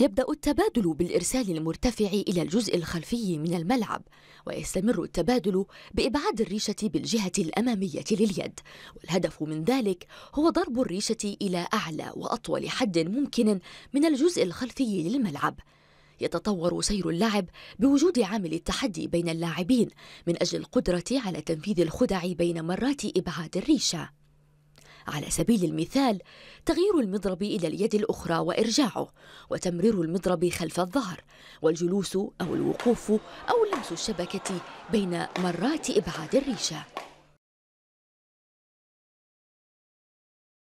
يبدأ التبادل بالإرسال المرتفع إلى الجزء الخلفي من الملعب ويستمر التبادل بإبعاد الريشة بالجهة الأمامية لليد. والهدف من ذلك هو ضرب الريشة إلى أعلى وأطول حد ممكن من الجزء الخلفي للملعب. يتطور سير اللعب بوجود عامل التحدي بين اللاعبين من أجل القدرة على تنفيذ الخدع بين مرات إبعاد الريشة. على سبيل المثال تغيير المضرب إلى اليد الأخرى وإرجاعه وتمرير المضرب خلف الظهر والجلوس أو الوقوف أو لمس الشبكة بين مرات إبعاد الريشة.